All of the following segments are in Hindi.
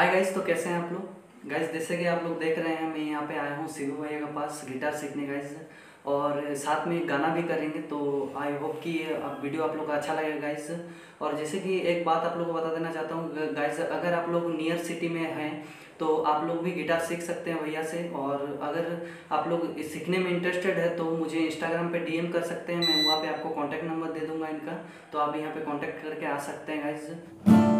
हाय गाइस तो कैसे हैं आप लोग? गाइस जैसे कि आप लोग देख रहे हैं, मैं यहाँ पे आया हूँ शिवू भैया के पास गिटार सीखने गाइस और साथ में गाना भी करेंगे तो आई होप कि वीडियो आप लोग का अच्छा लगेगा गाइस और जैसे कि एक बात आप लोग को बता देना चाहता हूँ गाइस अगर आप लोग नियर सिटी में हैं तो आप लोग भी गिटार सीख सकते हैं भैया से। और अगर आप लोग सीखने में इंटरेस्टेड है तो मुझे इंस्टाग्राम पे डीएम कर सकते हैं, मैं वहाँ पे आपको कांटेक्ट नंबर दे दूँगा इनका। तो आप यहाँ पे कांटेक्ट करके आ सकते हैं गाइस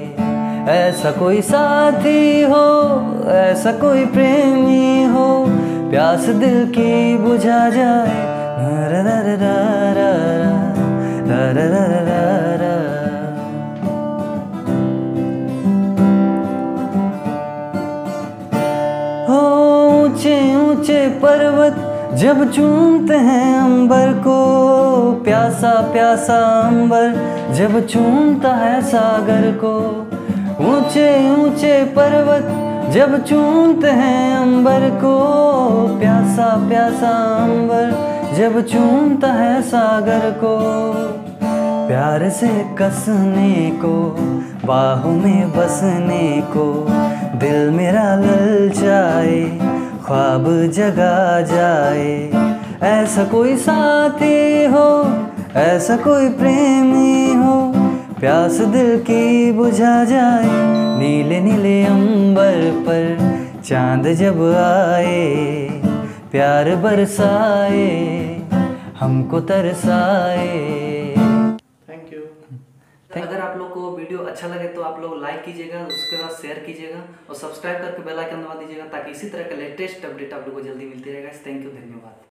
ऐसा कोई साथी हो ऐसा कोई प्रेमी हो प्यास दिल की बुझा जाए हो ऊँचे ऊँचे पर्वत जब चूमते हैं अंबर को प्यासा प्यासा अंबर जब चूमता है सागर को ऊँचे ऊँचे पर्वत जब चूमते हैं अंबर को, प्यासा प्यासा अंबर जब चूमता है सागर को। प्यार से कसने को, बाहों में बसने को, दिल मेरा लल जाए ख्वाब जगा जाए। ऐसा कोई साथी हो, ऐसा कोई प्रेमी हो प्यास दिल की बुझा जाए नीले नीले अंबर पर चाँद जब आए प्यार बरसाए हमको तरसाए। थैंक यू अगर आप लोग को वीडियो अच्छा लगे तो आप लोग लाइक कीजिएगा उसके बाद शेयर कीजिएगा और सब्सक्राइब करके बेल आइकन दबा दीजिएगा ताकि इसी तरह का लेटेस्ट अपडेट आप लोग को जल्दी मिलती रहेगा थैंक यू धन्यवाद.